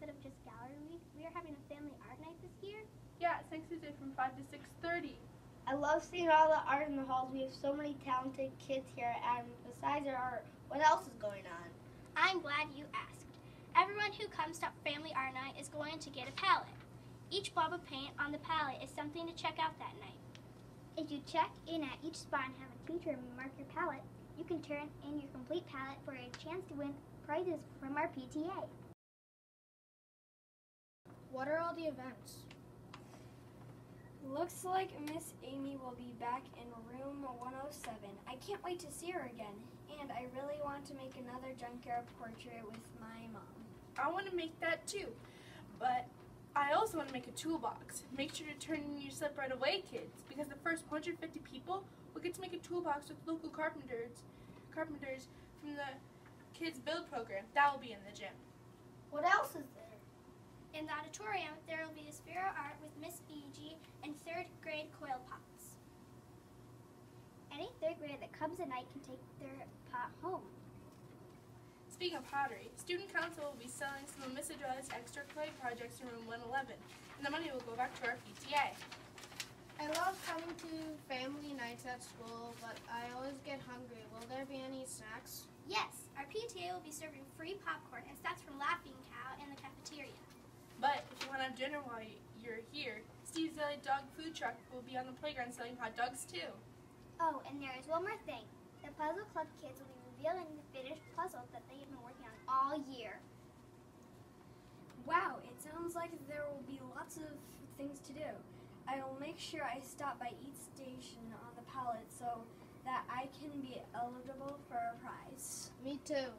instead of just gallery week. We are having a family art night this year. Yeah, it's next Tuesday from 5 to 6.30. I love seeing all the art in the halls. We have so many talented kids here, and besides our art, what else is going on? I'm glad you asked. Everyone who comes to Family Art Night is going to get a palette. Each blob of paint on the palette is something to check out that night. If you check in at each spot and have a teacher mark your palette, you can turn in your complete palette for a chance to win prizes from our PTA. What are all the events? Looks like Miss Amy will be back in room 107. I can't wait to see her again, and I really want to make another junkyard portrait with my mom. I want to make that too, but I also want to make a toolbox. Make sure to turn in your slip right away, kids, because the first 150 people will get to make a toolbox with local carpenters, carpenters from the Kids Build program. That will be in the gym. What else is there? In the auditorium, there will be a Sphero art with Miss Fiji and third grade coil pots. Any third grader that comes at night can take their pot home. Speaking of pottery, Student Council will be selling some of Miss Adela's extra clay projects in room 111, and the money will go back to our PTA. I love coming to family nights at school, but I always get hungry. Will there be any snacks? Yes, our PTA will be serving free popcorn and snacks from Laughing Cow in the cafeteria. But if you want to have dinner while you're here, Steve's Deli Dog Food Truck will be on the playground selling hot dogs too. Oh, and there is one more thing. The Puzzle Club kids will be revealing the finished puzzle that they have been working on all year. Wow, it sounds like there will be lots of things to do. I will make sure I stop by each station on the palette so that I can be eligible for a prize. Me too.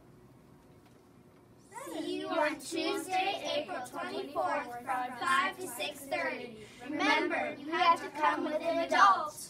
On Tuesday, April 24th from 5 to 6.30. Remember, you have to come with an adult.